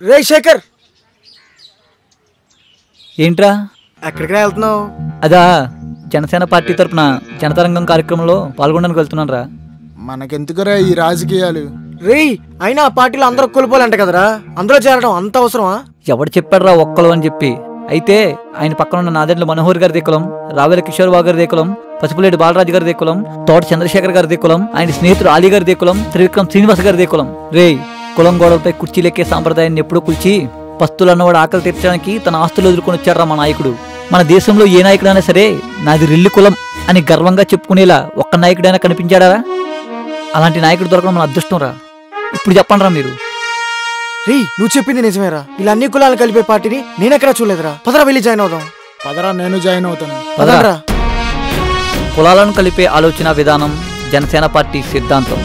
రే శేఖర్. ఏంట్రా? ఎక్కడికి వెళ్తున్నావు? అదా జనసేన పార్టీ తరపున జనతరంగం కార్యక్రమంలో పాల్గొనడానికి వెళ్తున్నాను రా మనకెందుకురా ఈ రాజకీయాలు? రేయ్ అయినా ఆ పార్టీలో అందరూ కొలిపోలంట కదరా? అందులో చేరడం అంత అవసరమా? ఎవడు చెప్పాడురా ఒక్కలు అని చెప్పి. అయితే ఆయన పక్కన ఉన్న నాదెండ్ల మనోహర్ గారి దిక్కులం రావెల కిషోర్ బాబు గారి దిక్కులం పసుపులేటి బాలరాజు గారి దిక్కులం తోట చంద్రశేఖర్ గారి దిక్కులం ఆయన స్నేహితుడు ఆలీ గారి దిక్కులం త్రివిక్రమ్ శ్రీనివాస్ గారి దిక్కులం రేయ్ కులం గోడలపై కుర్చీలెక్కే సాంప్రదాయాన్ని ఎప్పుడూ కూల్చి పస్తులు అన్నవాడు ఆకలి తీర్చడానికి తన ఆస్తులు వదులుకొని వచ్చాడ్రా మా నాయకుడు. మన దేశంలో ఏ నాయకుడైనా సరే నాది రెల్లి కులం అని గర్వంగా చెప్పుకునేలా ఒక్క నాయకుడైనా కనిపించాడా అలాంటి నాయకుడు దొరకడం మన అదృష్టం రా. ఇప్పుడు చెప్పండి రా మీరు. రేయ్ నువ్వు చెప్పింది నిజమేరా. ఇలా అన్ని కులాలు కలిపే పార్టీని నేనెక్కడా చూడలేదురా. పదరా వెళ్ళి జాయిన్ అవుదాం. పదరా నేను జాయిన్ అవుతాను. పదరా. కులాలను కలిపే ఆలోచన విధానం జనసేన పార్టీ సిద్ధాంతం.